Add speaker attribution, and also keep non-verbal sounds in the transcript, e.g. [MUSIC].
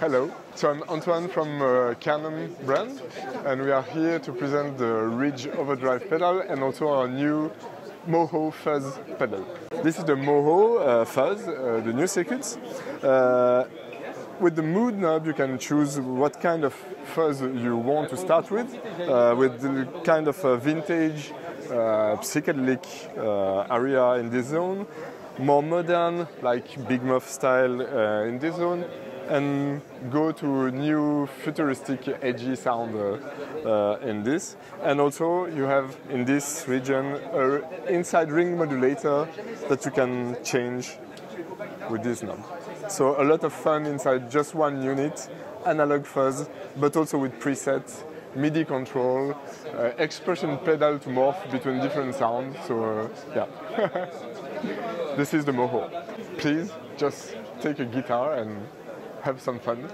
Speaker 1: Hello, so I'm Antoine from uh, Kernom brand and we are here to present the Ridge Overdrive pedal and also our new Moho Fuzz pedal. This is the Moho uh, Fuzz, uh, the new circuits. Uh, with the mood knob you can choose what kind of fuzz you want to start with, uh, with the kind of vintage uh, psychedelic uh, area in this zone, more modern like Big Muff style in this zone, and go to new futuristic edgy sound uh, in this. And also you have in this region an inside ring modulator that you can change with this knob. So a lot of fun inside just one unit, analog fuzz, but also with presets, MIDI control, uh, expression pedal to morph between different sounds. So uh, yeah, [LAUGHS] this is the Moho. Please just take a guitar and have some fun.